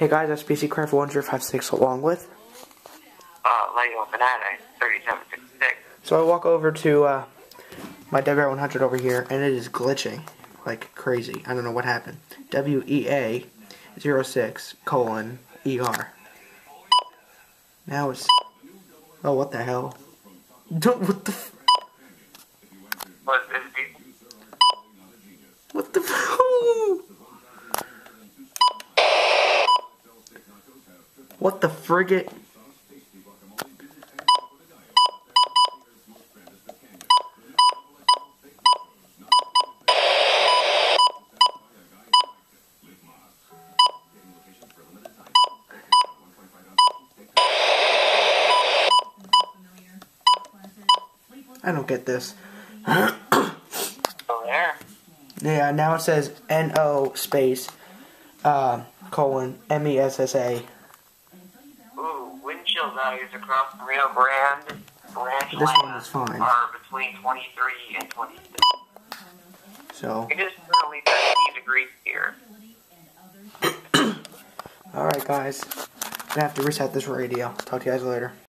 Hey guys, that's SPCcranford1056 along with. Uh, Lego Fanatic 3766. So I walk over to uh, my WR 100 over here, and it is glitching like crazy. I don't know what happened. WEA 06 colon ER. Now it's. Oh, what the hell? Don't, What the. F What is it? what the. F what the frigate? I don't get this. Oh. Yeah, now it says N O space uh, colon M E S S A. Values across the Rio Grande branch This one is fine. are between 23 and 26. So, It is currently 13 degrees here. alright, guys. Gonna have to reset this radio. Talk to you guys later.